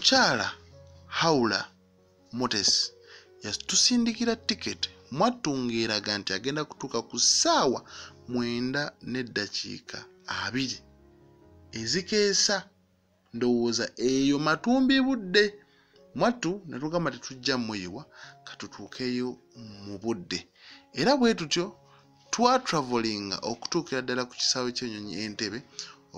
omukyala haula motes yatusindikira tiketi mwattunga eraga nti agenda kutuuka ku ssaawa mwenda n'eddakiika abiri. Ezikeesa ndowooza eyo matumbi budde. Mwattu ne tugamba tetujja muyiwa katutuukeyo mu budde. Era bwe tutyo twatravolinga okutuukira ddala ku kisaawe ky'ennyonyi entebe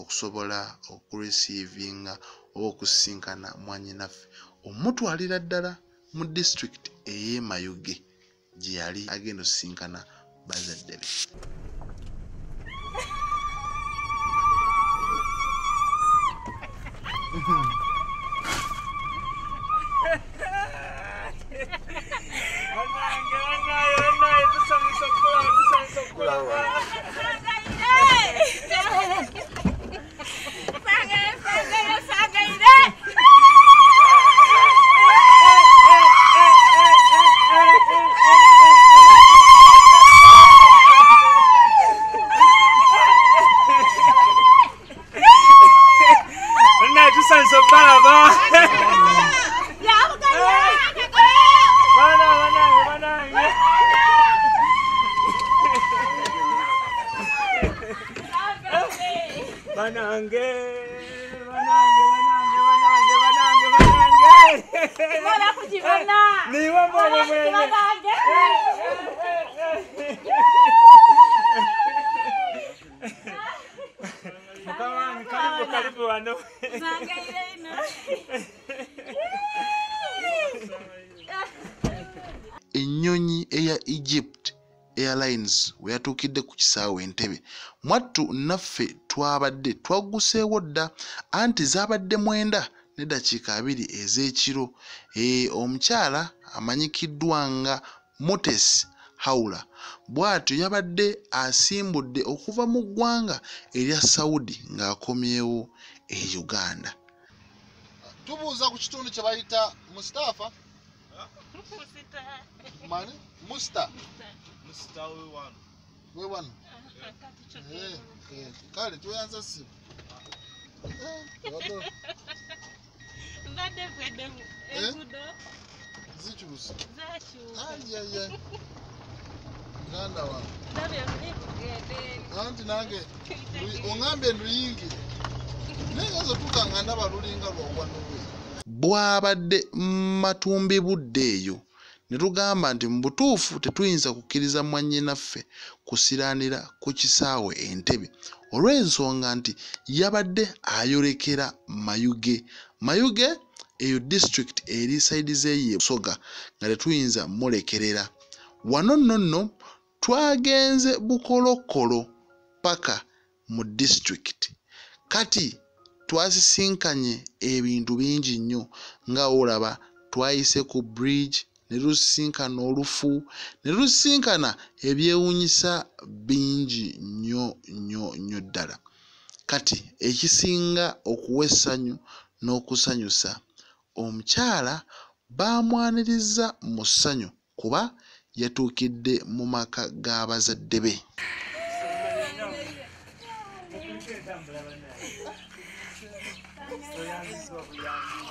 okusobola okureceivinga oba okusisinkana mwanyinaffe omutwalira ddala mu disitulikiti ey'emayuge gye yali agenda osisinkana bazadde be Bannange, Bannange. Niwe mwene mwene. Mukama wange, karibu, karibu wano. ennyonyi eya egypt airlines we yatuukidde ku kisaawe entebe. Mwattu naffe twabadde twagguseewo dda anti zaabadde mwenda n'eddakiika abiri ez'ekiro. Ee omukyala amanyikiddwa nga motes haula bw'atyo yabadde asimbudde okuva mu ggwanga erya saudi ng'akomyewo e uganda. Tubuuza ku kitundu kye bayita mustapha mani? Musta we wano Eh, eh, kale tweyanza simu Eh, wado- zikyusa ayaya muganda wange anti nange lu- oŋŋambye nduyingire naye nze tukanga ndaba lulinga lwogwanolwe bwabadde matumbi budde eyo ne tugamba nti mu butuufu tetuyinza kukkiriza mwannyinaffe kusiraanira ku kisaawe entebe. Olw'ensonga nti yabadde ayolekera mayuge. Mayuge eyo disitulikiti eri saidi zeeye busoga nga tetuyinza mulekerera. Wano nno nno twagenze bukolokolo paka mu disitulikiti kati twasisinkanye ebintu bingi nnyo nga olaba twayise ku bridge ne tusisinkana olufu ne tusisinkana ebyewuunyisa bingi nnyo nnyo nnyo ddala. Kati ekisinga okuwa essanyu n'okusanyusa omukyala baamwanirizza mu ssanyu kuba yatuukidde mu maka g'abazadde be. oyo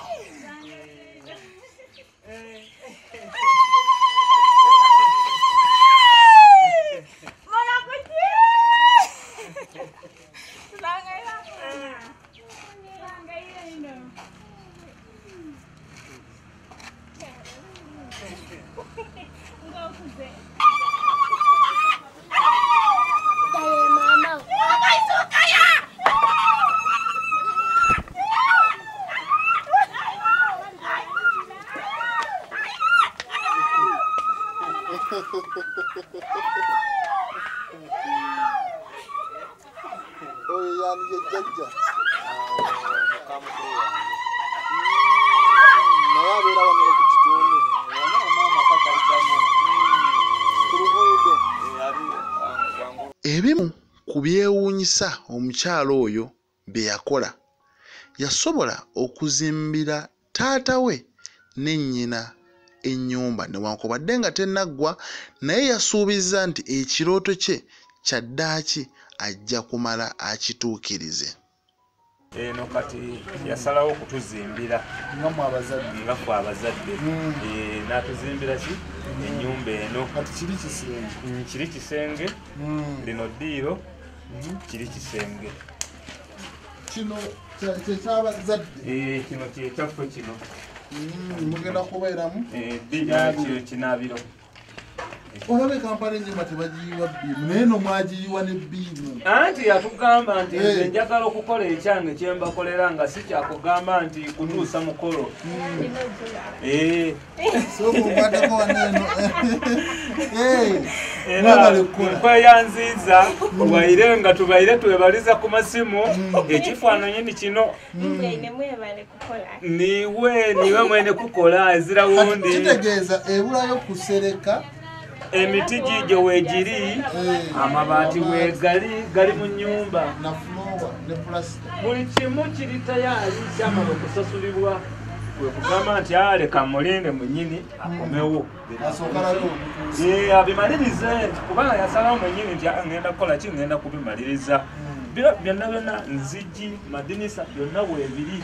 yani ye jjajja naye abeera wano ku kitundu ebimu ku byewuunyisa omukyala oyo bye yakola yasobola okuzimbira taata we ne nnyina ennyumba. Newankubadde nga tennaggwa naye yasuubiza nti ekirooto kye kyaddaaki ajja kumala akituukirize. Eno kati yasalawo okutuzimbira nga mu abazadde nga ffe abazadde Mm. Eh, n'atuzimbira ki? Ennyumba eno. Kati kiri kisenge. Mm, kiri kisenge. Mm. lino ddiiro. Kiri kisenge. Kino kya- kyekyabazadde Eh, kino kyekyaffe kino. Mm, mugenda kubeeramu? Kino kinaabiro olaba ekampala enyumba tebagiyiwa bbiimu naye no mwagiyiwa ne bbiimu anti yatugamba nti nze Eh. njagala okukola ekyange kyembakolera nga si kyakugamba nti kutuusa mukolo. Eh, sokukwatako waneeno nkweyanziiza waire nga tubaire twebaliza ku masimu ekifaananyi kino. Mwe mwebale kukola. niwe niwe mwene kukola ezira wundi. Kitegeeza ebulayo kusereka emiti gigyo weegiri eh, amabaati weegali gali mu nyumba buli kimu kiri tayaali kyamala okusasulibwa kwe kugamba nti aleka mulinde munyini akomewo. Eh, abimalirize kubanga yasalawo mwenyini nti "Ah, ngenda kukola ki? Ngenda kubimaliriza. Byo- byonna byonna nzigi madinisa byonna weebiri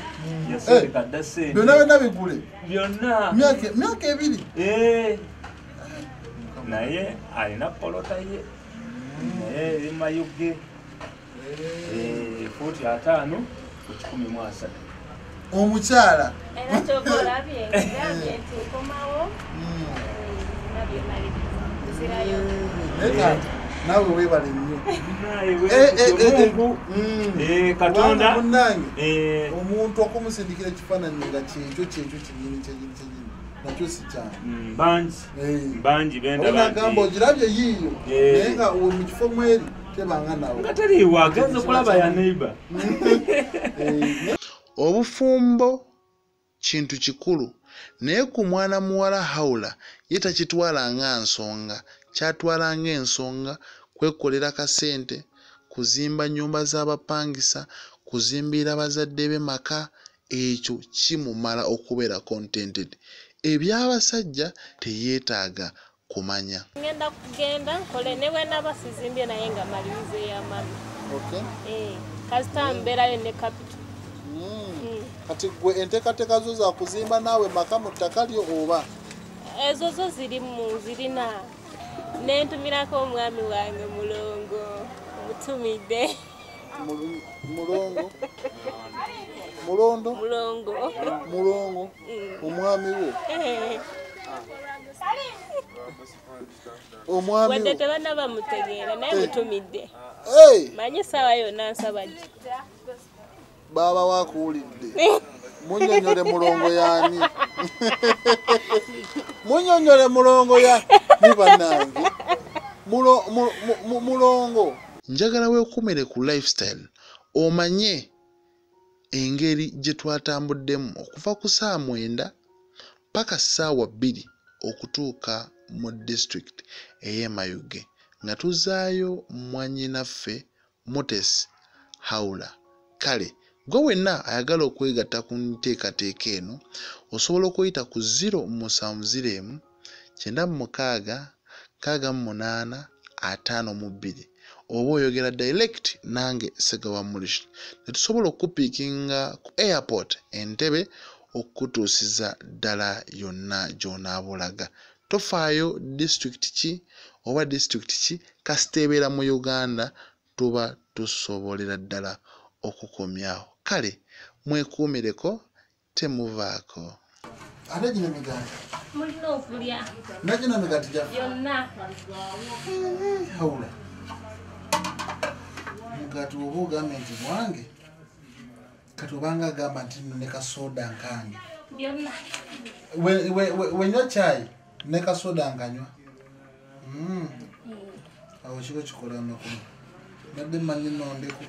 yasindika dda sente byonna byonna bigule. Byonna. Myaka- myaka ebiri. Eh, naye alina polota ye naye eri mayuge Eh, fuuti ataano ku kikumi mu asatu omukyala Era kyokola bye ngambye nti nkomawo Mm. nabyo maliriza. Nzirayo. kati naawe weebale nnyo Eh, eh, eh, eh. Mm. eh, Katonda. Eh, omuntu okumusindikira ekifaananyi nga kyekyo kyekyo kinyini kyenyini kyenyini nakyo si kyangu mm, bangi bangi benda onagamba bangi ogirabye yiiyo. Naye nga we mu kifo mweri tebanga nawe nga teriiwa agenze kulaba ya neighbor. Obufumbo kintu kikulu. Naye ku mwana muwala hawula ye takitwala nga nsonga. Kyatwala ng'ensonga kwekolera kasente kuzimba nnyumba z'abapangisa kuzimbira bazadde be maka. Ekyo kimumala okubeera contented ebyabasajja teyeetaaga kumanya Ngenda kugenda nkole ne bwe naba sizimbye naye nga malirize ya mami. okay. Eh, kasita mbeerayo ne capital. Mm. Mm. kati gwe enteekateeka zo za kuzimba naawe maka mu ttaka lyo oba Ezo zo zirimu zirina. Nentumirako omwami wange mulongo. Mutumidde. Mulongo mulondo Mulongo. mulongo omwami wo? Eh, omwami wadde wo tebana bamutegeera naye mutumidde. Hey, Manyi essaawa yonna nsaba gye. baaba wakuwulidde. Munyonyole mulongo yaani? Munyonyole mulongo ya ni bannange. Mulo- mu- mu- mulongo njagala weekumire ku lifestyle omanye engeri gye twatambuddemu okuva ku ssaawa mwenda paka ssaawa bbiri okutuuka mu disitulikiti ey'emayuge nga tuzaayo mwannyinaffe mutesi hawula kale gwe wenna ayagala okwegatta ku nteekateeka eno osobola okuyita ku 0701 kyenda mu mukaaga nkaaga mu munaana ataano mu bbiri oba oyogera direct nange segawa mulish ne tusobola okupiikinga ku airport entebe okukutuusiza ddala yonna gy'onaaba olaga tofaayo disitulikiti ki oba disitulikiti ki kasita ebeera mu uganda tuba tusobolera ddala okukomyawo kale mwekuumireko temuvaako. Ate gino migaati Mulina okulya. Nagino migaati gyaffe? Byonna. hawula mugaati oba ogambye nti mwange kati obanga agamba nti nno ne kasoda we- wenywa kyayi ne kasoda nkanywa. Mm. awo kiba kikola amakulu nadde manyi nondeku